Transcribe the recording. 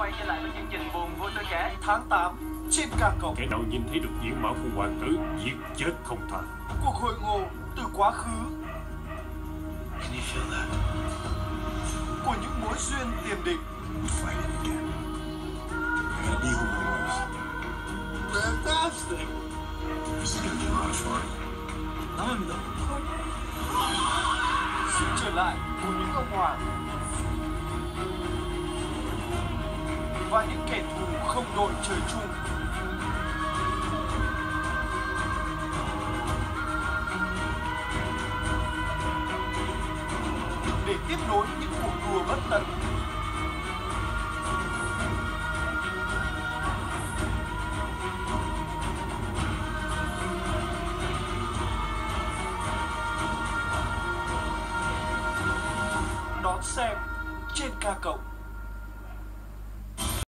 quay trở lại với chương trình buồn vui tôi kể tháng 8 cổ Kẻ nào nhìn thấy được diện mạo của hoàng tử giết chết không thành. Cuộc hội ngộ từ quá khứ. Của những mối duyên tiềm định. Trở lại của những ông hoàng. Và những kẻ thù không đội trời chung. Để tiếp nối những cuộc đua bất tận. Đón xem trên ca cộng